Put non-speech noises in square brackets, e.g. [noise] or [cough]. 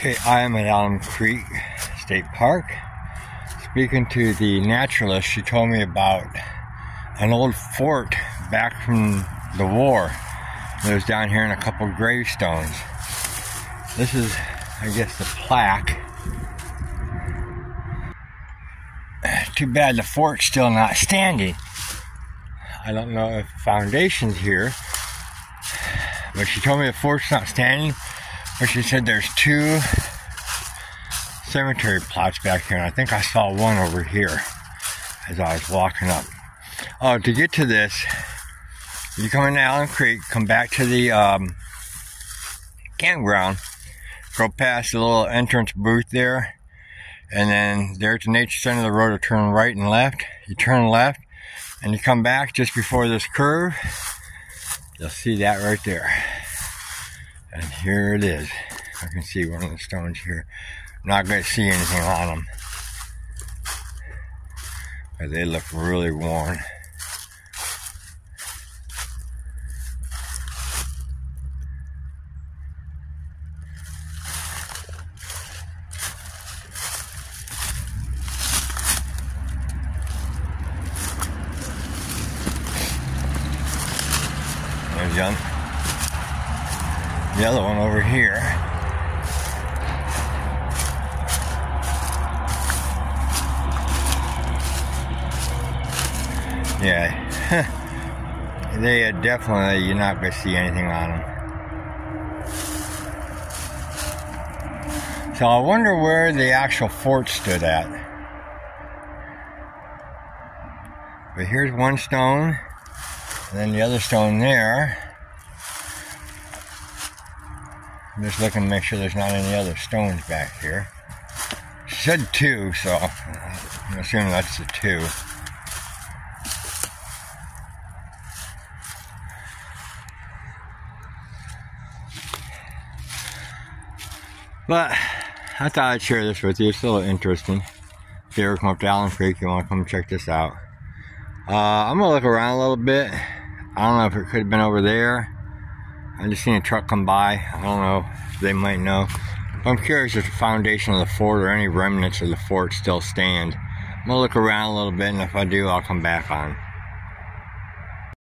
Okay, I am at Alum Creek State Park. Speaking to the naturalist, she told me about an old fort back from the war. Was down here in a couple gravestones. This is, I guess, the plaque. Too bad the fort's still not standing. I don't know if foundation's here, but she told me the fort's not standing. But she said there's two cemetery plots back here, and I think I saw one over here as I was walking up. Oh, to get to this, you come into Alum Creek, come back to the um, campground, go past the little entrance booth there, and then there at the nature center of the road to turn right and left. You turn left, and you come back just before this curve. You'll see that right there. And here it is. I can see one of the stones here. I'm not going to see anything on them. But they look really worn. There's. The other one over here. Yeah, [laughs] they are definitely, you're not going to see anything on them. So I wonder where the actual fort stood at. But here's one stone, and then the other stone there. I'm just looking to make sure there's not any other stones back here. Said two, so I'm assuming that's the two. But I thought I'd share this with you. It's a little interesting. If you ever come up to Alum Creek, you want to come check this out. Uh, I'm going to look around a little bit. I don't know if it could have been over there. I just seen a truck come by. I don't know they might know. I'm curious if the foundation of the fort or any remnants of the fort still stand. I'm going to look around a little bit, and if I do, I'll come back on.